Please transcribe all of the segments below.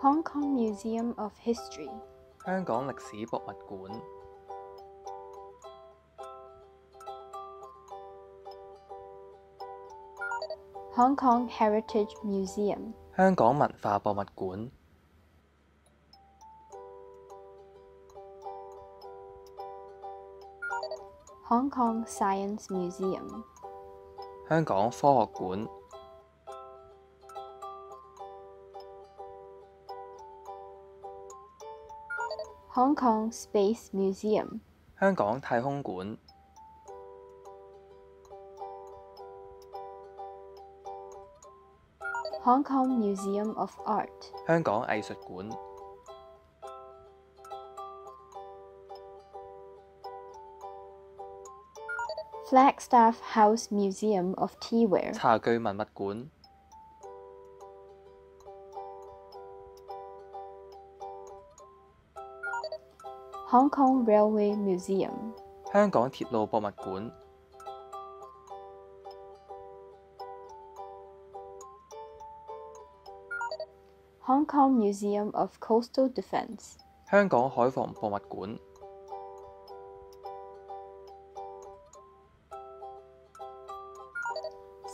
Hong Kong Museum of History 香港历史博物馆、 Hong Kong Heritage Museum 香港文化博物馆、 Hong Kong Science Museum 香港科学馆、 Hong Kong Space Museum 香港太空馆、 Hong Kong Museum of Art 香港艺术馆、 Flagstaff House Museum of Teaware 茶具文物馆、 Hong Kong Railway Museum 香港铁路博物馆、 Hong Kong Museum of Coastal Defence 香港海防博物馆、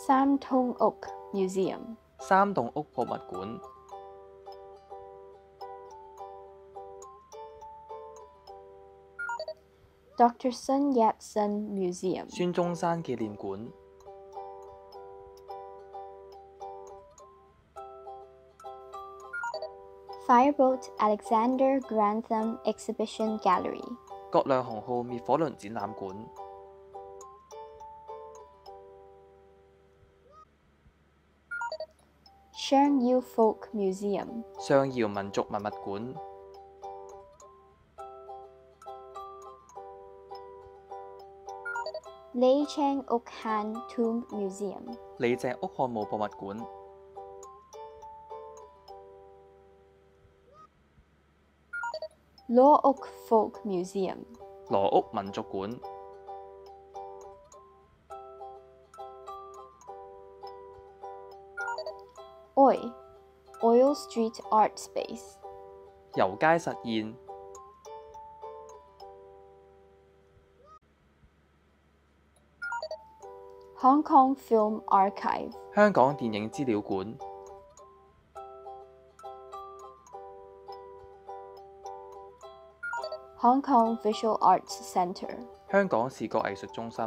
Sam Tung Oak Museum 三棟屋博物館、Dr. Sun Yat-sen Museum 孫中山紀念館、Fireboat Alexander Grantham Exhibition Gallery 葛量洪號滅火輪展覽館、Shang Yu Folk Museum 上瑤民族文物館、Lei Cheng Uk Han Tomb Museum 李鄭屋漢墓博物館、Law Oak Folk Museum 羅屋民族館、Oi Oil Street Art Space 油街實驗、Hong Kong Film Archive 香港電影資料館、Hong Kong Visual Arts Centre 香港視覺藝術中心、